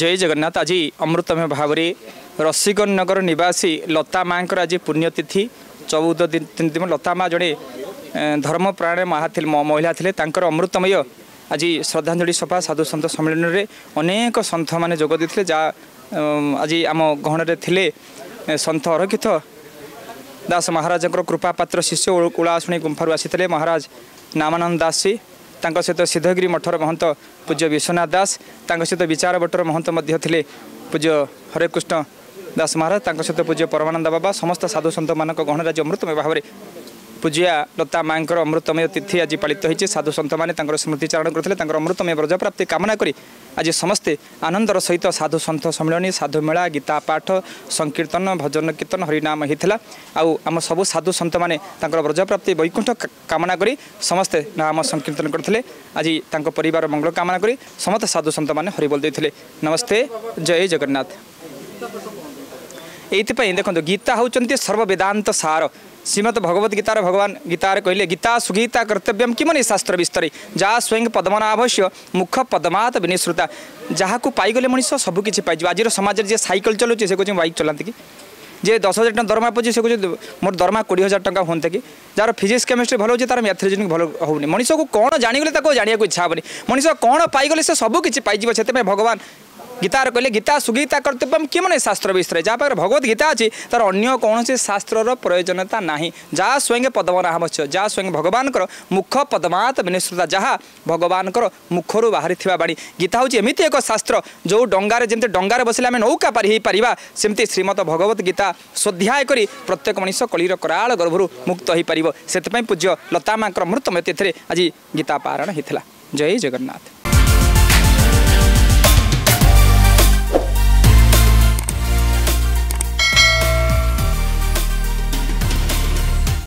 जय जगन्नाथ आज अमृतमय भाव रसिकन नगर निवासी लतामा आज पुण्यतिथि चौध लतामा जड़े धर्मप्राण महिला थे अमृतमय आज श्रद्धाञ्जली सभा साधु सन्त में अनेक सन्थ जोग जोदि जा आज आम गहन सन्थ अरक्षित दास महाराज कृपा पात्र शिष्य उहाशुणी आसी महाराज नामानंद दास दासी त सहित सिद्धगिरी मठर महन्त पूज्य विश्वनाथ दास त सहित विचार भटर थिले पूज्य हरेकृष्ण दास महाराज त सहित पूज्य परमान्द बाबा समस साधुसन्त गहण्य मृत्यु भावी पूजिया लता माया अमृतमय तिथि आज साधु पाँच साधुसन्तर स्मृति चारण अमृतमय गरिमृतमय प्राप्ति कामना आज समस्ते आनन्दर सहित साधु साधुसन्त सम्मिलि साधु मेला गीता पाठ संकीर्तन भजन कीर्तन हरिनाम है आउँ सब साधु सन्त मे तर प्राप्ति वैकुंठ कामना समस्ते नाम संकीर्तन आज कामना मङ्गलकमना समस्त साधु साधुसन्त मरबोल नमस्ते जय जगन्नाथ एपी देखि गीता सर्व वेदांत सार श्रीमद भगवत गीतार भगवान गीतार कहले गीता सुगीता कर्तव्यम किमनि शास्त्र विस्तरे जहाँ स्वयं पद्मनाभस्य मुख पद्मात विनिश्रुता ଯାହାକୁ ପାଇଗଲେ ମଣିଷ ସବୁକିଛି ପାଇଯିବ ଆଜିର ସମାଜରେ ଯିଏ ସାଇକେଲ ଚଲାଉଛି ସେ କହୁଛି ବାଇକ୍ ଚଲାନ୍ତି କି ଯିଏ ଦଶ ହଜାର ଟଙ୍କା ଦରମା ପାଉଛି ସେ କହୁଛି ମୋର ଦରମା କୋଡ଼ିଏ ହଜାର ଟଙ୍କା ହୁଅନ୍ତା କି ଯାହାର ଫିଜିକ୍ସ କେମିଷ୍ଟ୍ରି ଭଲ ହେଉଛି ତାର ମ୍ୟାଥ୍ ରିଜନିଂ ଭଲ ହେଉନି ମଣିଷକୁ କ'ଣ ଜାଣିଗଲେ ତାକୁ ଜାଣିବାକୁ ଇଚ୍ଛା ହେବନି ମଣିଷ କ'ଣ ପାଇଗଲେ ସେ ସବୁ କିଛି ପାଇଯିବ ସେଥିପାଇଁ ଭଗବାନ ଗୀତାର କହିଲେ ଗୀତା ସୁଗୀତା କର୍ତ୍ତବ୍ୟମ୍ କିମନେ ଶାସ୍ତ୍ର ବିଷୟରେ ଯାହା ପାଖରେ ଭଗବତ ଗୀତା ଅଛି ତା'ର ଅନ୍ୟ କୌଣସି ଶାସ୍ତ୍ରର ପ୍ରୟୋଜନତା ନାହିଁ ଯାହା ସ୍ୱୟଂ ପଦ୍ମନାହାମସ୍ୟ ଯାହା ସ୍ୱୟଂ ଭଗବାନଙ୍କର ମୁଖ ପଦ୍ମାତ ବିନିଶ୍ରୁତା ଯାହା ଭଗବାନଙ୍କର ମୁଖରୁ ବାହାରିଥିବା ବାଣୀ ଗୀତା ହେଉଛି ଏମିତି ଏକ ଶାସ୍ତ୍ର ଯେଉଁ ଡଙ୍ଗାରେ ଯେମିତି ଡଙ୍ଗାରେ ବସିଲେ ଆମେ ନୌକା ପାରି ହୋଇପାରିବା ସେମିତି ଶ୍ରୀମଦ ଭଗବତ ଗୀତା ସ୍ୱାଧ୍ୟାୟ କରି ପ୍ରତ୍ୟେକ ମଣିଷ କଳିର କରାଳ ଗର୍ଭରୁ ମୁକ୍ତ ହୋଇପାରିବ ସେଥିପାଇଁ ପୂଜ୍ୟ ଲତା ମାଙ୍କର ମୃତ୍ୟୁ ଏଥିରେ ଆଜି ଗୀତା ପାରାୟଣ ହୋଇଥିଲା ଜୟ ଜଗନ୍ନାଥ